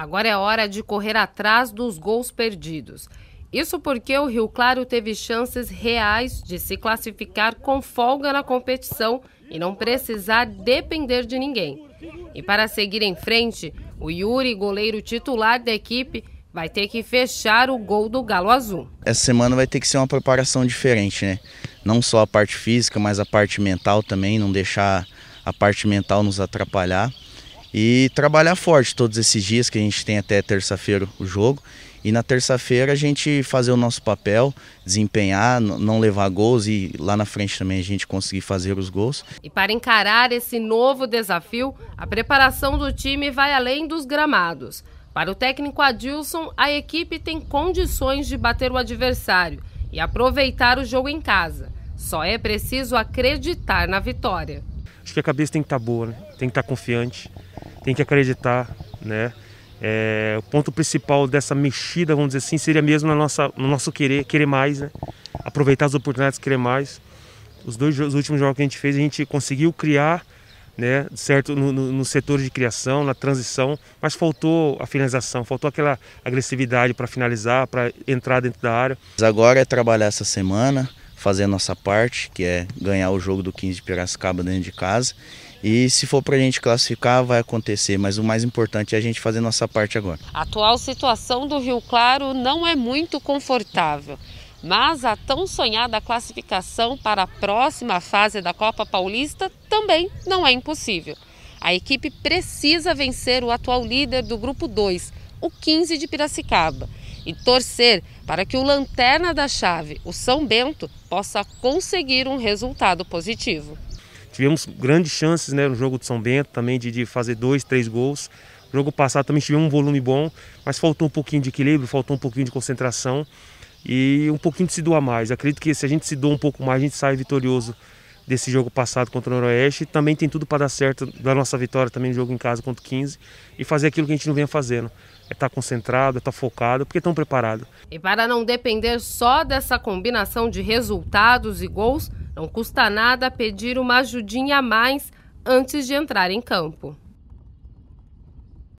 Agora é hora de correr atrás dos gols perdidos. Isso porque o Rio Claro teve chances reais de se classificar com folga na competição e não precisar depender de ninguém. E para seguir em frente, o Yuri, goleiro titular da equipe, vai ter que fechar o gol do Galo Azul. Essa semana vai ter que ser uma preparação diferente, né? Não só a parte física, mas a parte mental também, não deixar a parte mental nos atrapalhar e trabalhar forte todos esses dias que a gente tem até terça-feira o jogo. E na terça-feira a gente fazer o nosso papel, desempenhar, não levar gols e lá na frente também a gente conseguir fazer os gols. E para encarar esse novo desafio, a preparação do time vai além dos gramados. Para o técnico Adilson, a equipe tem condições de bater o adversário e aproveitar o jogo em casa. Só é preciso acreditar na vitória. Acho que a cabeça tem que estar boa, né? tem que estar confiante tem que acreditar, né? É, o ponto principal dessa mexida, vamos dizer assim, seria mesmo na nossa, no nosso querer, querer mais, né? Aproveitar as oportunidades, querer mais. Os dois os últimos jogos que a gente fez, a gente conseguiu criar, né? Certo, no, no, no setor de criação, na transição, mas faltou a finalização, faltou aquela agressividade para finalizar, para entrar dentro da área. Agora é trabalhar essa semana, fazer a nossa parte, que é ganhar o jogo do 15 de Piracicaba dentro de casa. E se for para a gente classificar, vai acontecer, mas o mais importante é a gente fazer nossa parte agora. A atual situação do Rio Claro não é muito confortável, mas a tão sonhada classificação para a próxima fase da Copa Paulista também não é impossível. A equipe precisa vencer o atual líder do grupo 2, o 15 de Piracicaba, e torcer para que o lanterna da chave, o São Bento, possa conseguir um resultado positivo. Tivemos grandes chances né, no jogo de São Bento também de, de fazer dois, três gols. No jogo passado também tivemos um volume bom, mas faltou um pouquinho de equilíbrio, faltou um pouquinho de concentração e um pouquinho de se doar mais. Acredito que se a gente se doa um pouco mais, a gente sai vitorioso desse jogo passado contra o Noroeste. Também tem tudo para dar certo da nossa vitória também no jogo em casa contra o 15 e fazer aquilo que a gente não vinha fazendo. É estar tá concentrado, é estar tá focado, porque estão preparado. E para não depender só dessa combinação de resultados e gols, não custa nada pedir uma ajudinha a mais antes de entrar em campo.